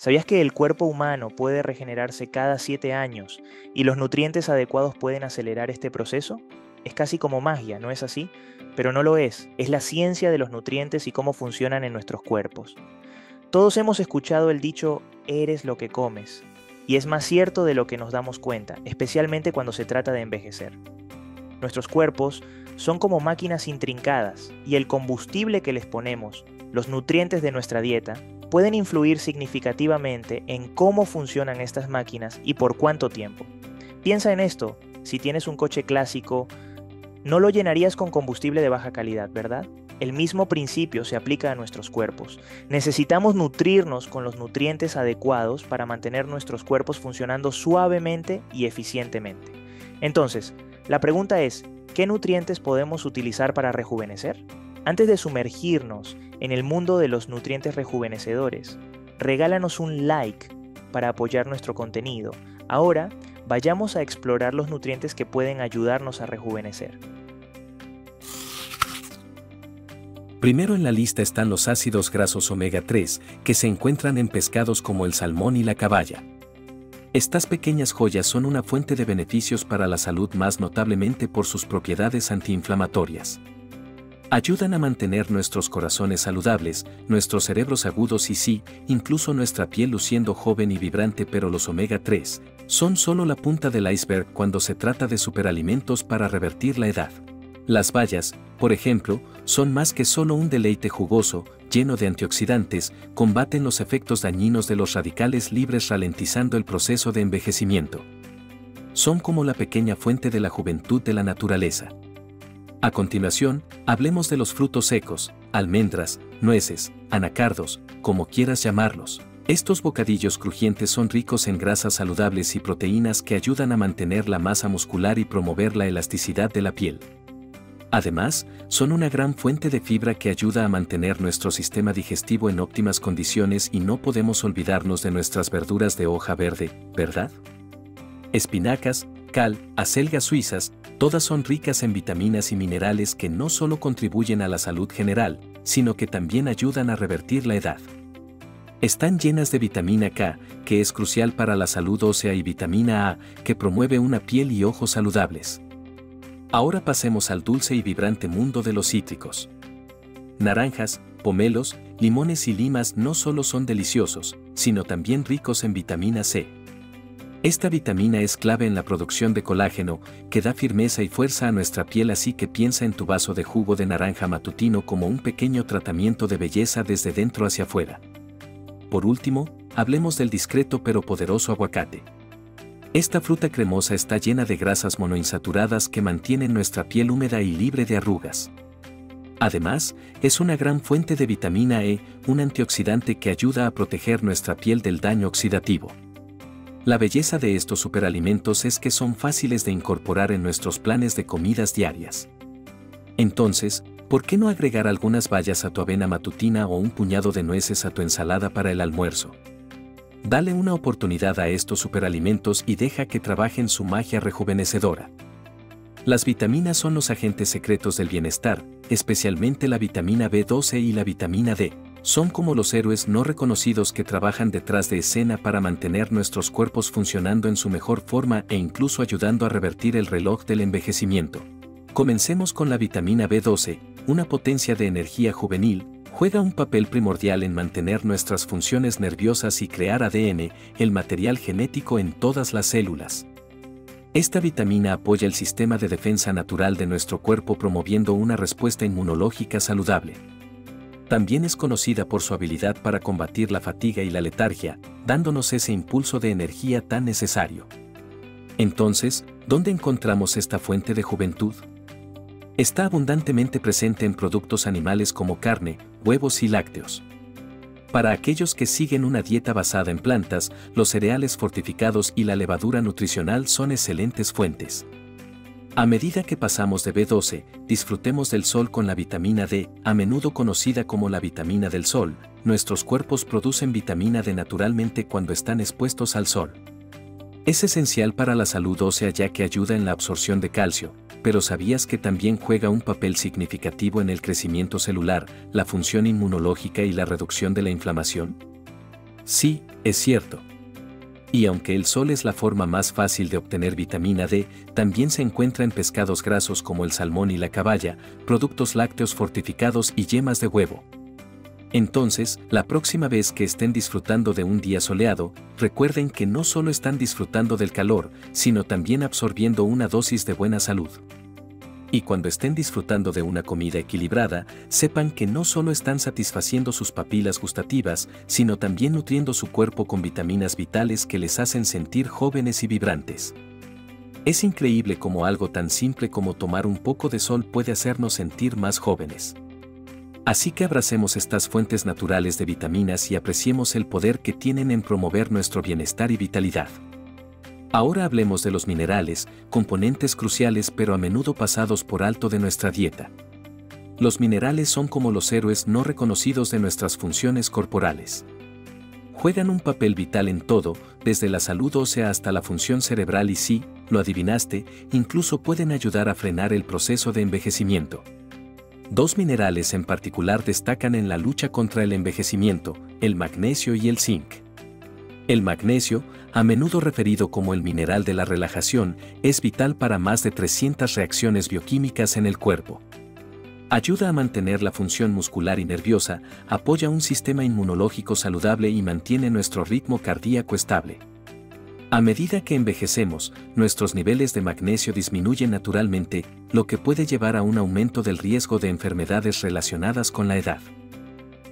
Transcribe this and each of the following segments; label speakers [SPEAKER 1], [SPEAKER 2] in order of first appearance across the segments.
[SPEAKER 1] ¿Sabías que el cuerpo humano puede regenerarse cada 7 años y los nutrientes adecuados pueden acelerar este proceso? Es casi como magia, ¿no es así? Pero no lo es, es la ciencia de los nutrientes y cómo funcionan en nuestros cuerpos. Todos hemos escuchado el dicho, eres lo que comes, y es más cierto de lo que nos damos cuenta, especialmente cuando se trata de envejecer. Nuestros cuerpos son como máquinas intrincadas y el combustible que les ponemos, los nutrientes de nuestra dieta, pueden influir significativamente en cómo funcionan estas máquinas y por cuánto tiempo. Piensa en esto, si tienes un coche clásico, no lo llenarías con combustible de baja calidad, ¿verdad? El mismo principio se aplica a nuestros cuerpos. Necesitamos nutrirnos con los nutrientes adecuados para mantener nuestros cuerpos funcionando suavemente y eficientemente. Entonces, la pregunta es, ¿qué nutrientes podemos utilizar para rejuvenecer? Antes de sumergirnos en el mundo de los nutrientes rejuvenecedores, regálanos un like para apoyar nuestro contenido. Ahora, vayamos a explorar los nutrientes que pueden ayudarnos a rejuvenecer.
[SPEAKER 2] Primero en la lista están los ácidos grasos omega 3, que se encuentran en pescados como el salmón y la caballa. Estas pequeñas joyas son una fuente de beneficios para la salud más notablemente por sus propiedades antiinflamatorias. Ayudan a mantener nuestros corazones saludables, nuestros cerebros agudos y sí, incluso nuestra piel luciendo joven y vibrante, pero los omega 3 son solo la punta del iceberg cuando se trata de superalimentos para revertir la edad. Las bayas, por ejemplo, son más que solo un deleite jugoso, lleno de antioxidantes, combaten los efectos dañinos de los radicales libres ralentizando el proceso de envejecimiento. Son como la pequeña fuente de la juventud de la naturaleza. A continuación, hablemos de los frutos secos, almendras, nueces, anacardos, como quieras llamarlos. Estos bocadillos crujientes son ricos en grasas saludables y proteínas que ayudan a mantener la masa muscular y promover la elasticidad de la piel. Además, son una gran fuente de fibra que ayuda a mantener nuestro sistema digestivo en óptimas condiciones y no podemos olvidarnos de nuestras verduras de hoja verde, ¿verdad? Espinacas, cal, acelgas suizas, todas son ricas en vitaminas y minerales que no solo contribuyen a la salud general, sino que también ayudan a revertir la edad. Están llenas de vitamina K, que es crucial para la salud ósea y vitamina A, que promueve una piel y ojos saludables. Ahora pasemos al dulce y vibrante mundo de los cítricos. Naranjas, pomelos, limones y limas no solo son deliciosos, sino también ricos en vitamina C. Esta vitamina es clave en la producción de colágeno, que da firmeza y fuerza a nuestra piel así que piensa en tu vaso de jugo de naranja matutino como un pequeño tratamiento de belleza desde dentro hacia afuera. Por último, hablemos del discreto pero poderoso aguacate. Esta fruta cremosa está llena de grasas monoinsaturadas que mantienen nuestra piel húmeda y libre de arrugas. Además, es una gran fuente de vitamina E, un antioxidante que ayuda a proteger nuestra piel del daño oxidativo. La belleza de estos superalimentos es que son fáciles de incorporar en nuestros planes de comidas diarias. Entonces, ¿por qué no agregar algunas bayas a tu avena matutina o un puñado de nueces a tu ensalada para el almuerzo? Dale una oportunidad a estos superalimentos y deja que trabajen su magia rejuvenecedora. Las vitaminas son los agentes secretos del bienestar, especialmente la vitamina B12 y la vitamina D son como los héroes no reconocidos que trabajan detrás de escena para mantener nuestros cuerpos funcionando en su mejor forma e incluso ayudando a revertir el reloj del envejecimiento. Comencemos con la vitamina B12, una potencia de energía juvenil, juega un papel primordial en mantener nuestras funciones nerviosas y crear ADN, el material genético en todas las células. Esta vitamina apoya el sistema de defensa natural de nuestro cuerpo promoviendo una respuesta inmunológica saludable. También es conocida por su habilidad para combatir la fatiga y la letargia, dándonos ese impulso de energía tan necesario. Entonces, ¿dónde encontramos esta fuente de juventud? Está abundantemente presente en productos animales como carne, huevos y lácteos. Para aquellos que siguen una dieta basada en plantas, los cereales fortificados y la levadura nutricional son excelentes fuentes. A medida que pasamos de B12, disfrutemos del sol con la vitamina D, a menudo conocida como la vitamina del sol, nuestros cuerpos producen vitamina D naturalmente cuando están expuestos al sol. Es esencial para la salud ósea ya que ayuda en la absorción de calcio, pero ¿sabías que también juega un papel significativo en el crecimiento celular, la función inmunológica y la reducción de la inflamación? Sí, es cierto. Y aunque el sol es la forma más fácil de obtener vitamina D, también se encuentra en pescados grasos como el salmón y la caballa, productos lácteos fortificados y yemas de huevo. Entonces, la próxima vez que estén disfrutando de un día soleado, recuerden que no solo están disfrutando del calor, sino también absorbiendo una dosis de buena salud. Y cuando estén disfrutando de una comida equilibrada, sepan que no solo están satisfaciendo sus papilas gustativas, sino también nutriendo su cuerpo con vitaminas vitales que les hacen sentir jóvenes y vibrantes. Es increíble cómo algo tan simple como tomar un poco de sol puede hacernos sentir más jóvenes. Así que abracemos estas fuentes naturales de vitaminas y apreciemos el poder que tienen en promover nuestro bienestar y vitalidad. Ahora hablemos de los minerales, componentes cruciales pero a menudo pasados por alto de nuestra dieta. Los minerales son como los héroes no reconocidos de nuestras funciones corporales. Juegan un papel vital en todo, desde la salud ósea hasta la función cerebral y sí, lo adivinaste, incluso pueden ayudar a frenar el proceso de envejecimiento. Dos minerales en particular destacan en la lucha contra el envejecimiento, el magnesio y el zinc. El magnesio, a menudo referido como el mineral de la relajación, es vital para más de 300 reacciones bioquímicas en el cuerpo. Ayuda a mantener la función muscular y nerviosa, apoya un sistema inmunológico saludable y mantiene nuestro ritmo cardíaco estable. A medida que envejecemos, nuestros niveles de magnesio disminuyen naturalmente, lo que puede llevar a un aumento del riesgo de enfermedades relacionadas con la edad.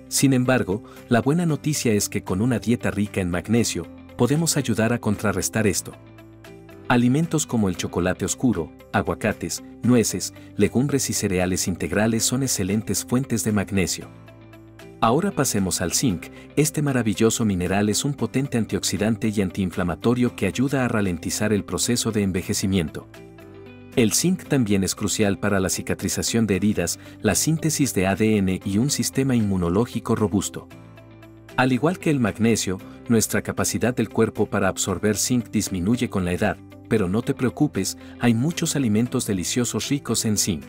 [SPEAKER 2] Sin embargo, la buena noticia es que con una dieta rica en magnesio, podemos ayudar a contrarrestar esto. Alimentos como el chocolate oscuro, aguacates, nueces, legumbres y cereales integrales son excelentes fuentes de magnesio. Ahora pasemos al zinc, este maravilloso mineral es un potente antioxidante y antiinflamatorio que ayuda a ralentizar el proceso de envejecimiento. El zinc también es crucial para la cicatrización de heridas, la síntesis de ADN y un sistema inmunológico robusto. Al igual que el magnesio, nuestra capacidad del cuerpo para absorber zinc disminuye con la edad, pero no te preocupes, hay muchos alimentos deliciosos ricos en zinc.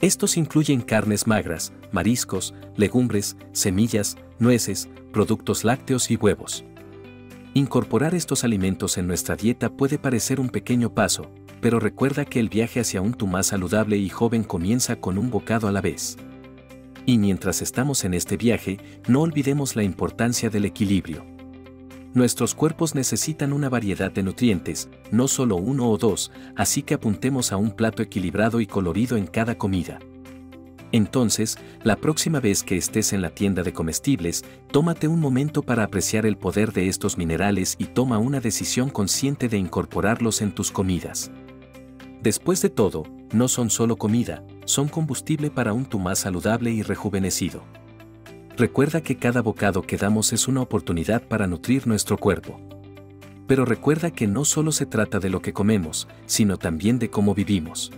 [SPEAKER 2] Estos incluyen carnes magras, mariscos, legumbres, semillas, nueces, productos lácteos y huevos. Incorporar estos alimentos en nuestra dieta puede parecer un pequeño paso, pero recuerda que el viaje hacia un tú más saludable y joven comienza con un bocado a la vez. Y mientras estamos en este viaje, no olvidemos la importancia del equilibrio. Nuestros cuerpos necesitan una variedad de nutrientes, no solo uno o dos, así que apuntemos a un plato equilibrado y colorido en cada comida. Entonces, la próxima vez que estés en la tienda de comestibles, tómate un momento para apreciar el poder de estos minerales y toma una decisión consciente de incorporarlos en tus comidas. Después de todo, no son solo comida, son combustible para un tú más saludable y rejuvenecido. Recuerda que cada bocado que damos es una oportunidad para nutrir nuestro cuerpo. Pero recuerda que no solo se trata de lo que comemos, sino también de cómo vivimos.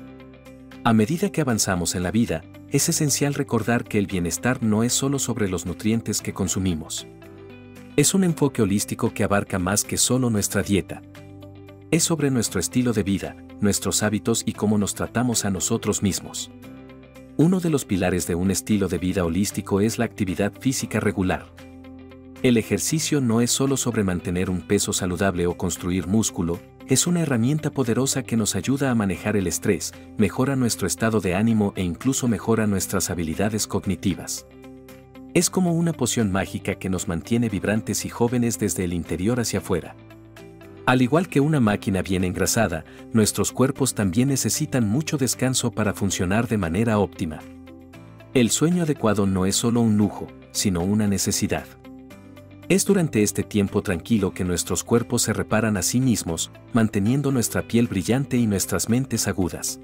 [SPEAKER 2] A medida que avanzamos en la vida, es esencial recordar que el bienestar no es solo sobre los nutrientes que consumimos. Es un enfoque holístico que abarca más que solo nuestra dieta. Es sobre nuestro estilo de vida, nuestros hábitos y cómo nos tratamos a nosotros mismos. Uno de los pilares de un estilo de vida holístico es la actividad física regular. El ejercicio no es solo sobre mantener un peso saludable o construir músculo, es una herramienta poderosa que nos ayuda a manejar el estrés, mejora nuestro estado de ánimo e incluso mejora nuestras habilidades cognitivas. Es como una poción mágica que nos mantiene vibrantes y jóvenes desde el interior hacia afuera. Al igual que una máquina bien engrasada, nuestros cuerpos también necesitan mucho descanso para funcionar de manera óptima. El sueño adecuado no es solo un lujo, sino una necesidad. Es durante este tiempo tranquilo que nuestros cuerpos se reparan a sí mismos, manteniendo nuestra piel brillante y nuestras mentes agudas.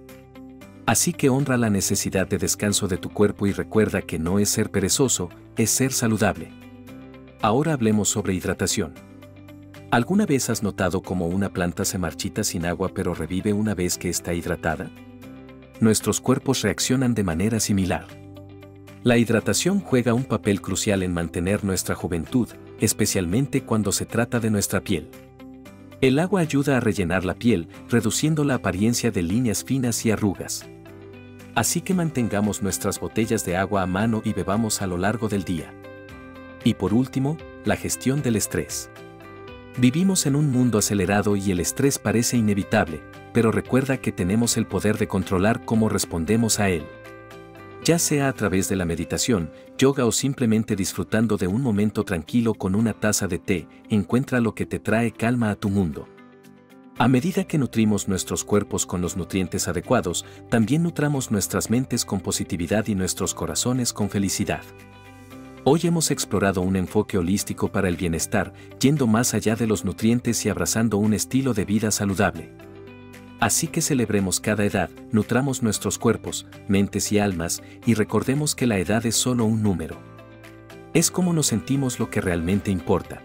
[SPEAKER 2] Así que honra la necesidad de descanso de tu cuerpo y recuerda que no es ser perezoso, es ser saludable. Ahora hablemos sobre hidratación. ¿Alguna vez has notado cómo una planta se marchita sin agua pero revive una vez que está hidratada? Nuestros cuerpos reaccionan de manera similar. La hidratación juega un papel crucial en mantener nuestra juventud, especialmente cuando se trata de nuestra piel. El agua ayuda a rellenar la piel, reduciendo la apariencia de líneas finas y arrugas. Así que mantengamos nuestras botellas de agua a mano y bebamos a lo largo del día. Y por último, la gestión del estrés. Vivimos en un mundo acelerado y el estrés parece inevitable, pero recuerda que tenemos el poder de controlar cómo respondemos a él. Ya sea a través de la meditación, yoga o simplemente disfrutando de un momento tranquilo con una taza de té, encuentra lo que te trae calma a tu mundo. A medida que nutrimos nuestros cuerpos con los nutrientes adecuados, también nutramos nuestras mentes con positividad y nuestros corazones con felicidad. Hoy hemos explorado un enfoque holístico para el bienestar, yendo más allá de los nutrientes y abrazando un estilo de vida saludable. Así que celebremos cada edad, nutramos nuestros cuerpos, mentes y almas, y recordemos que la edad es solo un número. Es como nos sentimos lo que realmente importa.